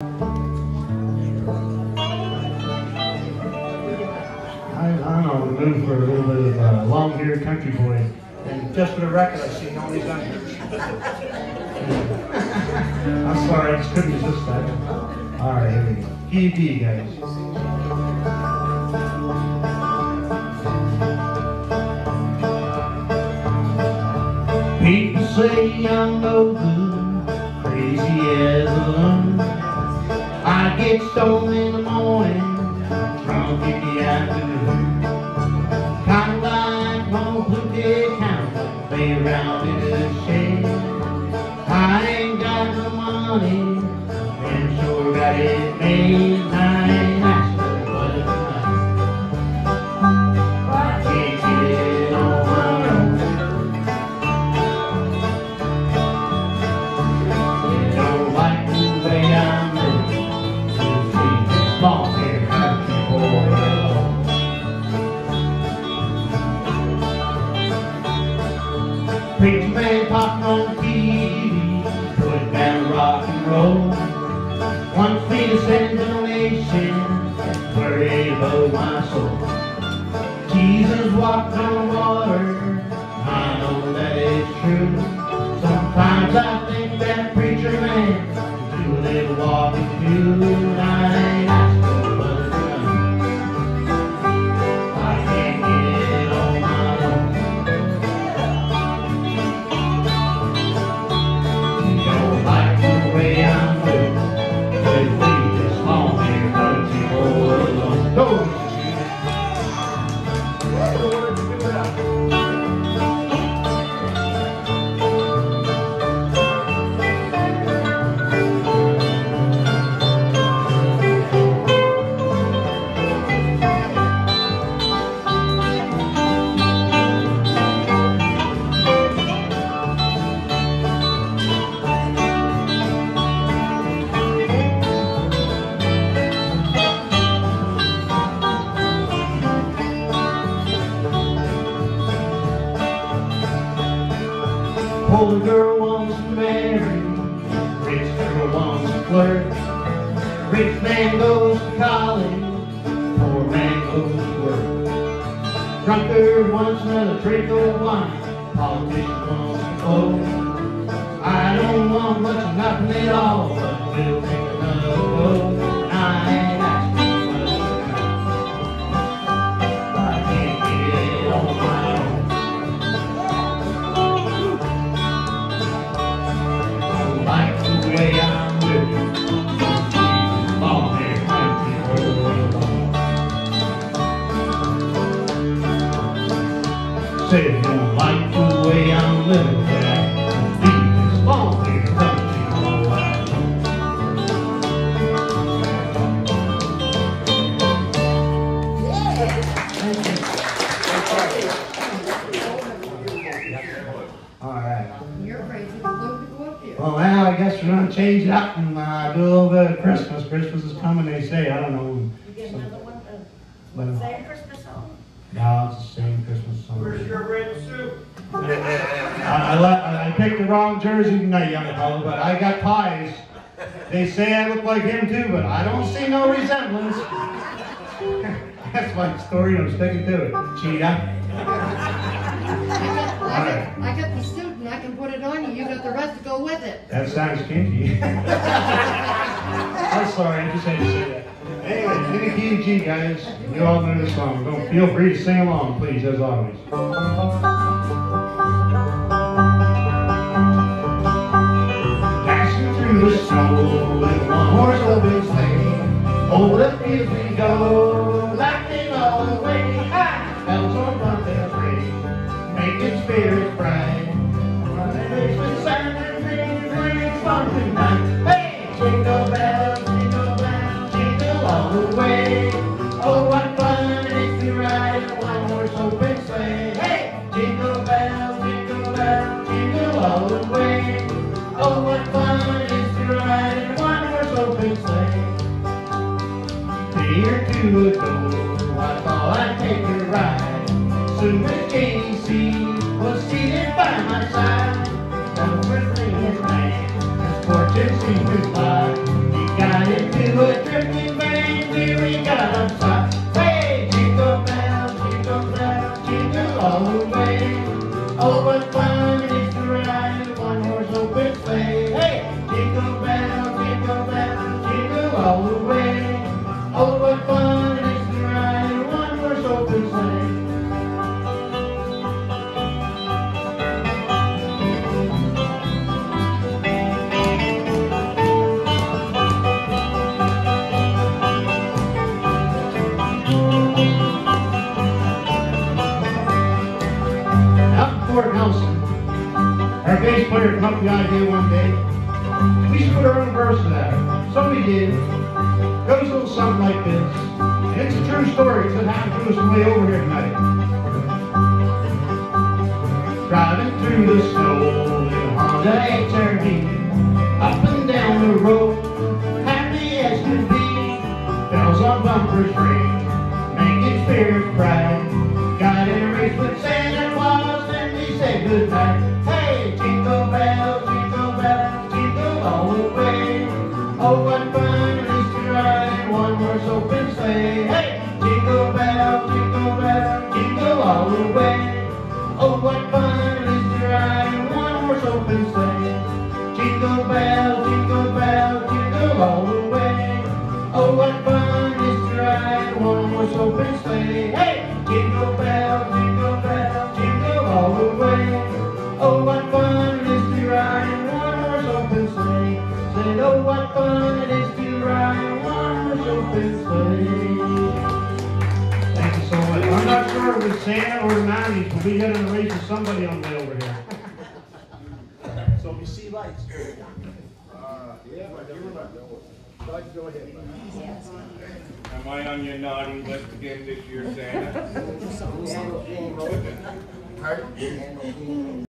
On the move for a little bit of uh, long-haired country boy. And just for the record, I see all these onions. I'm sorry, I just couldn't resist that. All right, here we go. Key guys. People say I'm no good, crazy as a loon. Get stoned in the morning, drunk in the afternoon. Kind of like home Pluto County, lay around in the shade. I ain't got no money, Preacher man talking on the TV, put down rock and roll. Wants me to send a donation, worry about my soul. Jesus walked on water, I know that it's true. Sometimes I think that preacher man do a little walking too, boy Poor girl wants to marry, rich girl wants to flirt. Rich man goes to college, poor man goes to work. Drunkard wants another drink of wine, politician wants to vote. I don't want much of nothing at all, but we'll take another vote. Don't like the way I'm living, Jack. Leave this long hair country boy. All right. You're crazy, look to go up here. Well, now I guess we're gonna change it up and uh, do a little bit of Christmas. Christmas is coming, they say. I don't know. You get another one, uh, But, same Christmas song? No, it's the same Christmas song. Where's your red suit? I, I, let, I picked the wrong jersey tonight, young fellow, but I got ties. They say I look like him too, but I don't see no resemblance. That's my story, and I'm sticking to it. Cheetah. I got, I got, I got the suit and I can put it on you, you got the rest to go with it. That sounds kinky. I'm sorry, I just had to say that. Me key to G, guys. You all know this song. Don't feel free to sing along, please, as always. The snow with one horse open sleigh. The fields we Day or two ago, I thought I'd take a ride. Soon as Janie C was seated by my side. Now we're thinking, man, this fortune seemed to fly. He got thrifty band, here we got a sight. Hey, jingle bells, jingle bells, jingle all the way. Oh, what fun it is to ride one horse open sleigh. Our bass player came up with the idea one day. We should put our own verse to that. So we did. Goes a little something like this. And it's a true story because it happened to us way over here tonight. Driving through the snow in a Honda HRV. Up and down the road, happy as could be. Bells on bumpers ring, making spirits bright. Got in a race with Santa sleigh. Hey, jingle bells, jingle bells, jingle all the way. Oh, what fun it is to ride in one horse open sleigh. Jingle bells, jingle bells, jingle all the way. Oh, what fun it is to ride in one horse open sleigh. Hey, jingle bells, jingle bells, jingle all the way. Oh, what fun it is to ride in one horse open sleigh. Said, oh, what fun it is to ride it was Santa or the Mounties, but we had an race with somebody on the way over here. So if you see lights. Uh, yeah, but you were Bud, go ahead. Am I on your naughty list again this year, Santa? Pardon?